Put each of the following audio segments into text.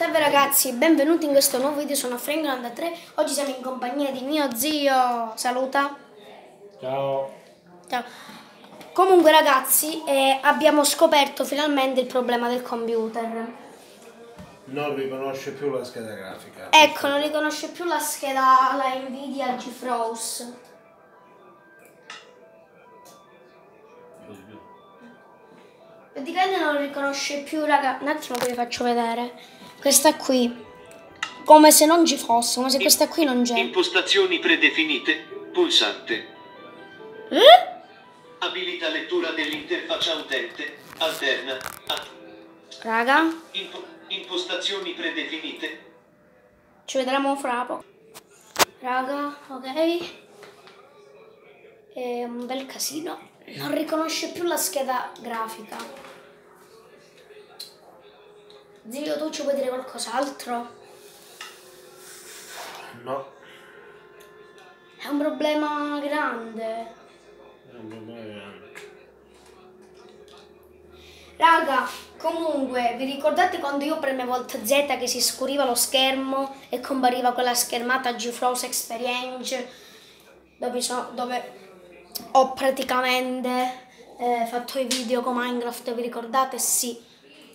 Salve ragazzi, benvenuti in questo nuovo video, sono Frankland 3 Oggi siamo in compagnia di mio zio, saluta Ciao. Ciao. Comunque ragazzi, eh, abbiamo scoperto finalmente il problema del computer Non riconosce più la scheda grafica. Ecco, non riconosce più la scheda, la Nvidia GeForce Praticamente non riconosce più, raga. Un attimo che vi faccio vedere. Questa qui. Come se non ci fosse, come se questa qui non c'è. Impostazioni predefinite. Pulsante. Eh? Abilita lettura dell'interfaccia utente. Alterna. A. Raga, Impo- impostazioni predefinite. ci vedremo fra poco. Raga, ok. È un bel casino. Non riconosce più la scheda grafica. Zio, tu ci puoi dire qualcos'altro? No. È un problema grande. È un problema grande. Raga, comunque, vi ricordate quando io premevo Alt Z che si scuriva lo schermo e compariva quella schermata GeForce Experience dove, so- dove ho praticamente eh, fatto i video con Minecraft, vi ricordate? Sì.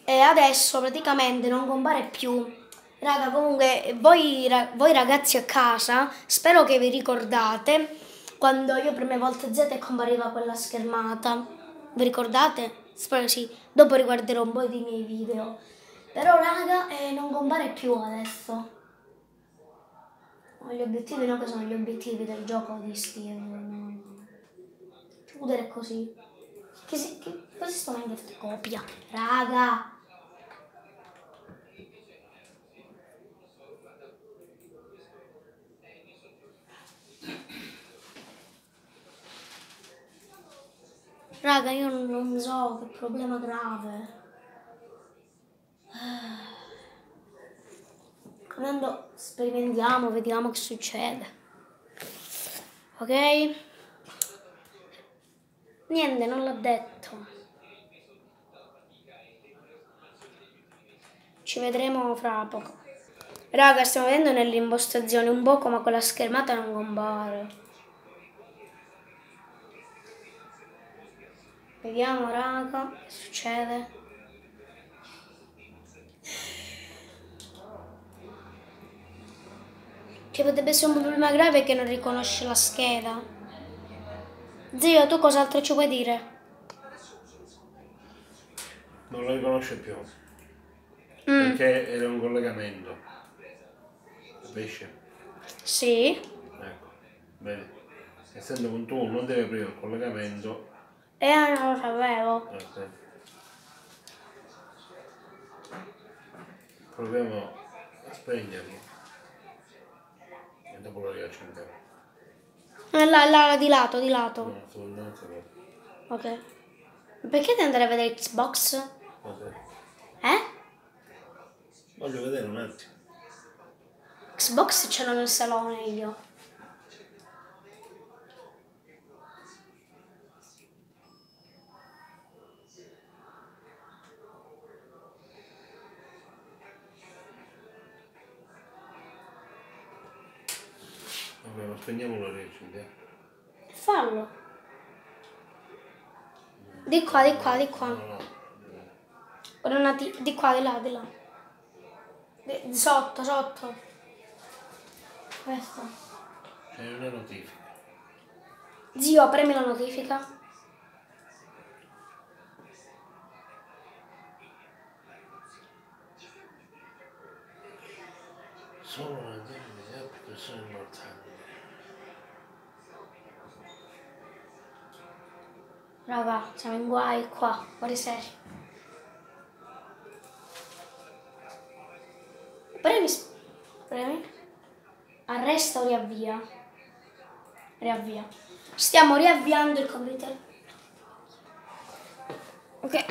E adesso praticamente non compare più. Raga, comunque, voi, ra- voi ragazzi a casa, spero che vi ricordate quando io premevo Alt Z e compariva quella schermata. Vi ricordate? Spero sì. Dopo riguarderò un po' dei miei video. Però, raga, eh, non compare più adesso. Gli obiettivi no, che sono gli obiettivi del gioco di Steam. Chiudere così. Che si, che, così sto Minecraft copia. Raga. Raga, io non, so che problema grave. Andando, sperimentiamo, vediamo che succede. Ok? Niente, non l'ha detto. Ci vedremo fra poco. Raga, stiamo vedendo nelle impostazioni un po' come quella schermata non compare. Vediamo, raga, che succede. Che potrebbe essere un problema grave che non riconosce la scheda. Zio, tu cos'altro ci vuoi dire? Non lo riconosce più. Mm, Perché era un collegamento. Capisci? sì. Ecco. Vedi. Essendo con tu non devi aprire il collegamento. E eh, non lo sapevo. ecco. Proviamo a spegnerlo. E dopo lo riaccendiamo. Eh, Là, là, di lato, di lato. No. Ok. Perché devi andare a vedere Xbox? Vabbè. Eh? Voglio vedere un attimo. Xbox ce l'ho nel salone io. Spegniamo e lo riaccendiamo. Fallo. Di qua, di qua, di qua. No, no. Ora una di, di qua, di là, di là. Di, sotto, sotto. Questo. C'è una notifica. Zio, premi la notifica. Solo una di persone immortali. Raga, siamo in guai qua, fuori serie. Premi, premi. Arresta o riavvia. Riavvia. Stiamo riavviando il computer. Ok.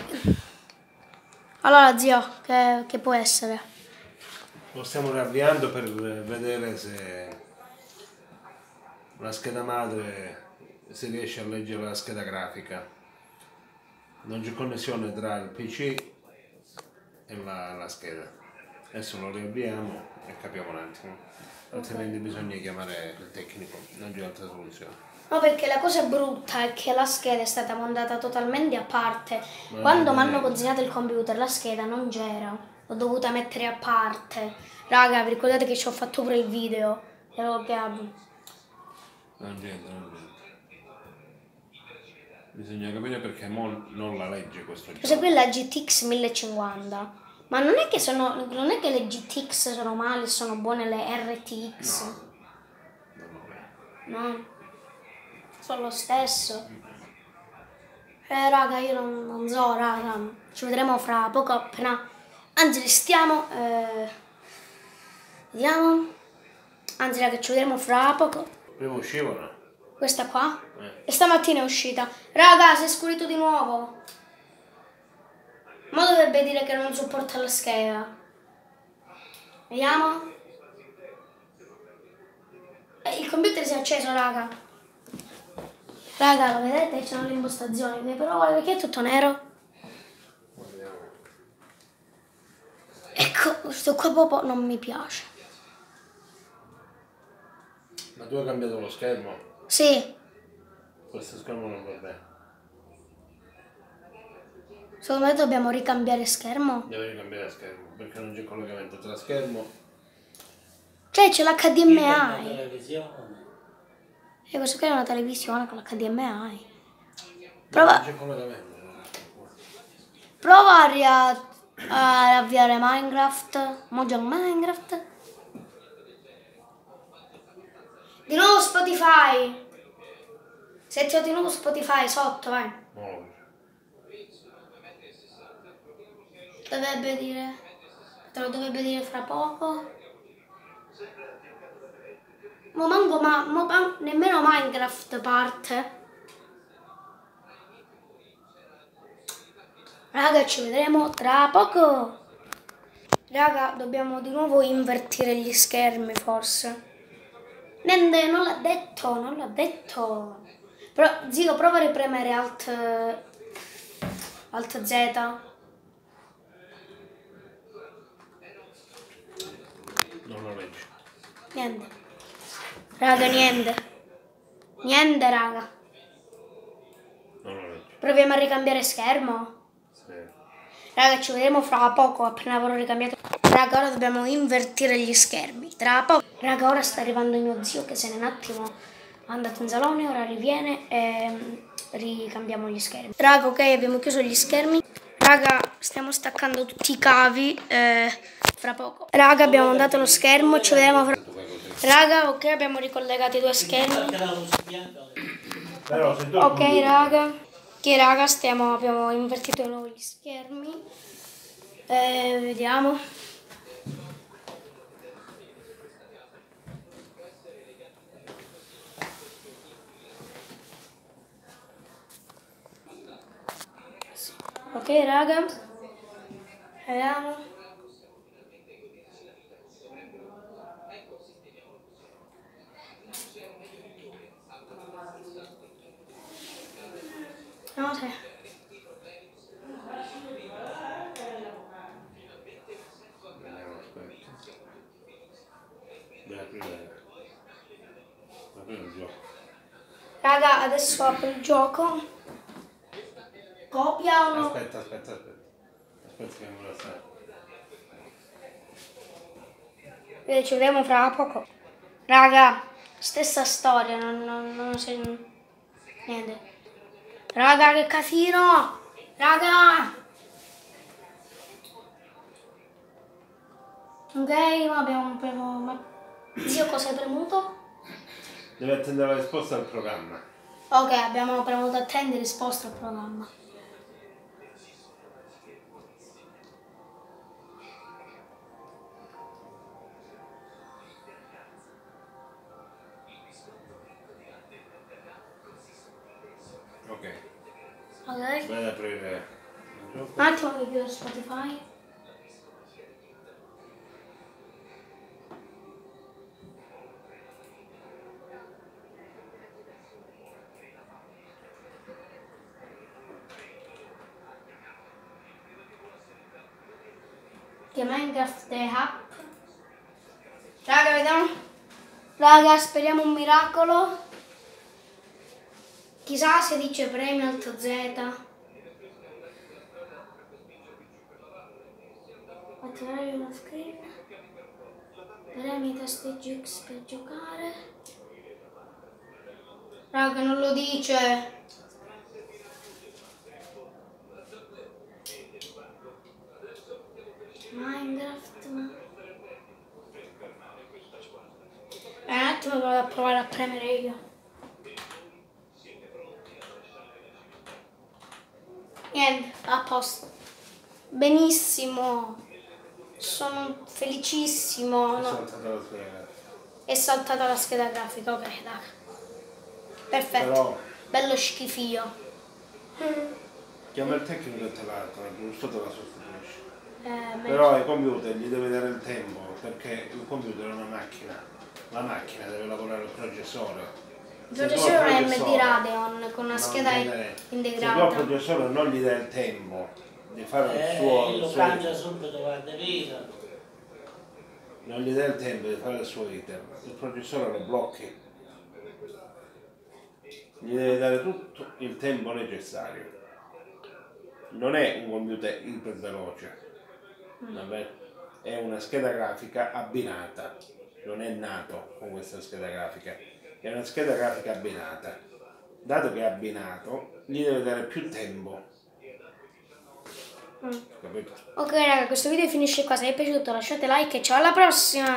Allora, zio, che, che può essere? Lo stiamo riavviando per vedere se la scheda madre si riesce a leggere la scheda grafica. Non c'è connessione tra il PC e la, la scheda. Adesso lo riavviamo e capiamo un attimo. Altrimenti bisogna chiamare il tecnico, non c'è altra soluzione. No, perché la cosa brutta è che la scheda è stata montata totalmente a parte. Ma Quando mi hanno consegnato il computer, la scheda non c'era. L'ho dovuta mettere a parte. Raga, vi ricordate che ci ho fatto pure il video? Ero che Non c'entra, non c'entra. Bisogna capire perché mo non la legge questo Questa gioco. qui è la GTX 1050. Ma non è che sono. Non è che le GTX sono male, sono buone le RTX. Non vedo. No. Sono lo stesso. Eh raga, io non, non so, raga. Ci vedremo fra poco appena. Anzi, restiamo. Eh... Vediamo. Anzi, raga, ci vedremo fra poco. Prima uscivano. Questa qua. Eh. E stamattina è uscita. Raga, si è scurito di nuovo. Ma dovrebbe dire che non supporta la scheda. Vediamo. Eh, il computer si è acceso, raga. Raga, lo vedete? C'è le impostazioni. Però guarda, perché è tutto nero? Ecco, questo qua proprio non mi piace. Ma tu hai cambiato lo schermo? Sì, Questo schermo non va bene. secondo me dobbiamo ricambiare schermo. Devi ricambiare schermo perché non c'è collegamento tra schermo. Cioè, c'è l'HDMI. televisione. E questo qui è una televisione con l'HDMI. Non Prova, c'è collegamento. prova a, ria- a avviare Minecraft. Mo gioco Minecraft. Di nuovo Spotify. Se ti ho nuovo Spotify sotto, vedo. Dovrebbe dire. Te lo dovrebbe dire fra poco. Ma manco ma, ma man- nemmeno Minecraft parte. Raga, ci vedremo tra poco. Raga, dobbiamo di nuovo invertire gli schermi, forse. Nende, non l'ha detto, non l'ha detto. Però, zio, prova a ripremere Alt... Alt Z. Non lo legge. Niente. Raga, niente. Niente, raga. Non lo legge. Proviamo a ricambiare schermo. Sì. Raga, ci vedremo fra poco, appena avrò ricambiato. Raga, ora dobbiamo invertire gli schermi. Tra poco. Raga, ora sta arrivando mio zio che se n'è un attimo andato in salone, ora riviene e mm, ricambiamo gli schermi. Raga, ok, abbiamo chiuso gli schermi. Raga, stiamo staccando tutti i cavi. eh, fra poco. Raga, abbiamo mandato lo schermo, ci vedremo fra... Raga, ok, abbiamo ricollegato i due schermi. Ok raga, ok raga, stiamo, abbiamo invertito di nuovo gli schermi. Eh, vediamo. Ok raga, vediamo. No, sì. Raga, adesso apro il gioco. Copia o no? Aspetta, aspetta, aspetta. Aspetta che non la sai. Ci vediamo fra poco. Raga, stessa storia, non, non, non si... Niente. Raga, che casino! Raga! Ok, ma abbiamo... abbiamo ma... Zio, cosa hai premuto? Devi attendere la risposta al programma. Ok, abbiamo premuto attendi risposta al programma. Ok. Ok. Vai ad aprire. Un attimo che chiudo Spotify. Che Minecraft è app. Raga, vediamo. Raga, speriamo un miracolo. Chissà se dice premio alto Z. Attivare uno screen. Premi tasti X per giocare. Raga, non lo dice. Minecraft. ma- Eh, un attimo vado a provare a premere io. Niente, a posto. Benissimo. Sono felicissimo. È no. saltata la scheda. È saltata la scheda grafica, ok, dai. Perfetto. Però Bello schifio. chiama il tecnico e te la, giusto te la sostituisce. Eh, Però ai computer gli deve dare il tempo perché il computer è una macchina. La macchina deve lavorare il processore. Il Se tu al processore è AMD processore Radeon con una non scheda gli dai- Se tu al integrata. processore non gli dai il tempo di fare il Eh, suo, il lo suo cambia subito guarda via. non gli dai il tempo di fare il suo iter, il processore lo blocchi. Gli devi dare tutto il tempo necessario. Non è un computer iper veloce, vabbè? è una scheda grafica abbinata, non è nato con questa scheda grafica, è una scheda grafica abbinata. Dato che è abbinato, gli deve dare più tempo. Mm. Ok raga, questo video finisce qua. Se vi è piaciuto lasciate like e ciao alla prossima!